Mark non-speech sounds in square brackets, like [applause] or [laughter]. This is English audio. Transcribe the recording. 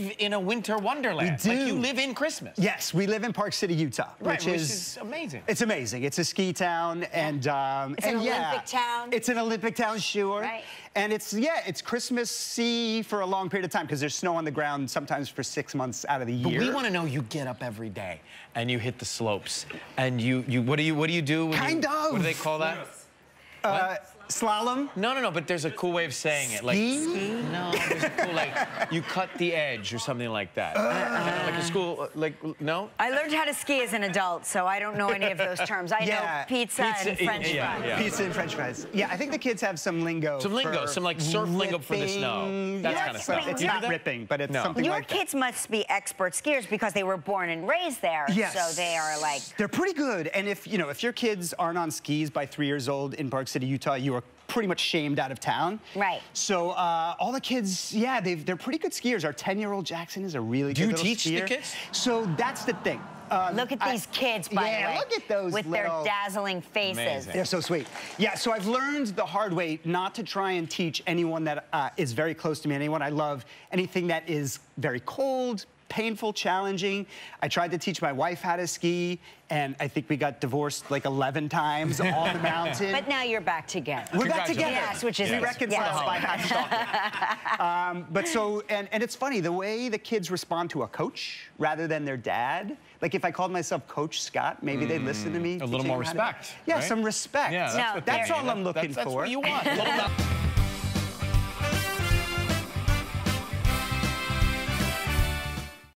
live in a winter wonderland. We do. Like you live in Christmas. Yes, we live in Park City, Utah, Right, which, which is, is amazing. It's amazing. It's a ski town, and um, It's an yeah, Olympic town. It's an Olympic town, sure. Right. And it's yeah, it's Christmassy for a long period of time because there's snow on the ground sometimes for six months out of the year. But we want to know you get up every day and you hit the slopes and you you what do you what do you do? When Kind you, of. What do they call that? uh, slalom. No, no, no. But there's a cool way of saying it. Like Ski? no, there's a cool like you cut the edge or something like that. Uh. like a school like no. I learned how to ski as an adult, so I don't know any of those terms. I Yeah, know pizza, pizza, and French yeah, fries. yeah. Pizza and French fries. Yeah, I think the kids have some lingo. Some lingo, some, like, surf lingo for the snow. ripping. That Yeah, kind of stuff. It's not ripping, but it's No. something Your like that. kids must be expert skiers because they were born and raised there. Yes. So they are like They're pretty good. And if, you know, if your kids aren't on skis by three years old in Park City, Utah, you are pretty much shamed out of town. Right. So uh, all the kids, yeah, they've, they're pretty good skiers. Our 10-year-old Jackson is a really Do good you little teach the skier. kids? So that's the thing. Um, Look at I- these kids, by yeah, the way. look at those With little- their dazzling faces. Amazing. They're so sweet. Yeah, so I've learned the hard way not to try and teach anyone that uh, is very close to me, anyone I love, anything that is very cold, painful, challenging. I tried to teach my wife how to ski, and I think we got divorced like 11 times [laughs] on the mountain. But now you're back together. We're back together. Yes, which is we Yes. reconciled yes. by half stalking. um, but so, and, and it's funny the way the kids respond to a coach rather than their dad. Like if I called myself Coach Scott, maybe they'd listen to me. Mm. A little more them how to- respect, Yeah, right? some respect. Yeah, that's No, what they're- they That's all I'm looking that's, for. That's what you want. A little- [laughs]